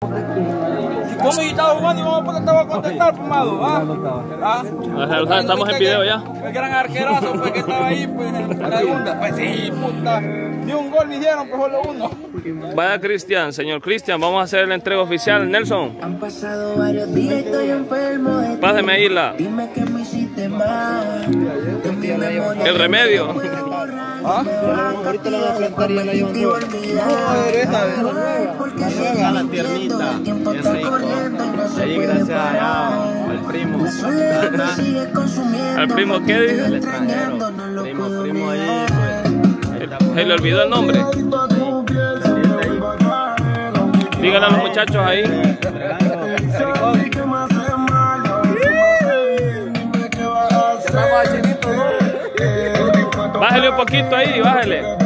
¿Cómo y estaba jugando y vamos a poder te voy a contestar, pomado? ¿Ah? ¿Ah? Ajá, Estamos en video ya. El gran arquerazo fue que estaba ahí, pues, en la segunda. Pues sí, puta. Ni un gol me hicieron, pues solo uno. Vaya Cristian, señor Cristian, vamos a hacer la entrega oficial. Nelson, Han pasado varios días y estoy enfermo de páseme ahí la, Dime que me hiciste mal. El remedio. ¿Ah? ahorita la la yo Porque sigue la tiempo está puede parar. al primo. ¿Al primo qué dice? No lo Primo, primo ahí, olvidar. Se le olvidó el nombre. Díganle a los muchachos ahí. Bájale un poquito ahí, bájale.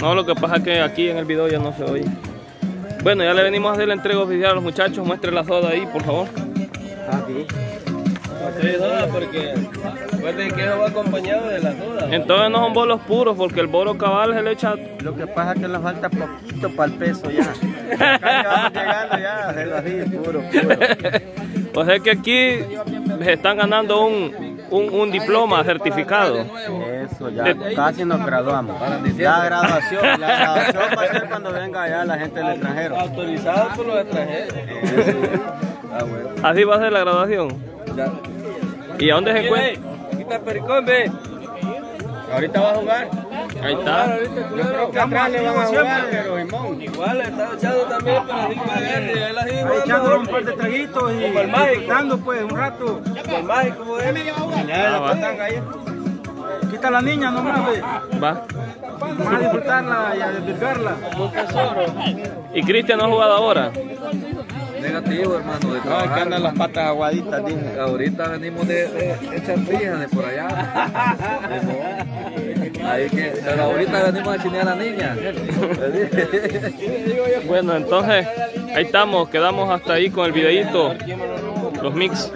No, lo que pasa es que aquí en el video ya no se oye. Bueno, ya le venimos a hacer la entrega oficial a los muchachos. Muestre la soda ahí, por favor. Sí, soda, porque recuerden que eso va acompañado de la soda. Entonces no son bolos puros, porque el bolo cabal se le echa. Lo que pasa es que le falta poquito para el peso ya. Acá vamos llegando ya, hacerlo así, puro, puro. O sea que aquí se están ganando un, un, un diploma certificado. Eso, ya casi nos graduamos. La graduación, la graduación va a ser cuando venga ya la gente del extranjero. Autorizado por los extranjeros. Ah, bueno. Así va a ser la graduación. ¿Y a dónde se encuentra? Quita pericón, ve. Ahorita va a jugar. Ahí está. Yo creo que atrás le van a jugar, pero. Igual, está echando también para Rico Verde. Él así echando un par de traguitos y disfrutando pues un rato. Como el mágico, como él. Ah, va. Quita la niña nomás, ve. Va. Vamos a disfrutarla y a desvirgarla. Un tesoro. ¿Y Cristian no ha jugado ahora? Negativo, hermano. De No, trabajar. que andan las patas aguaditas, dije. Ahorita venimos de, de echar fijas de por allá. Ahí que, pero ahorita venimos a chinear a la niña. Bueno, entonces ahí estamos. Quedamos hasta ahí con el videíto. Los mix.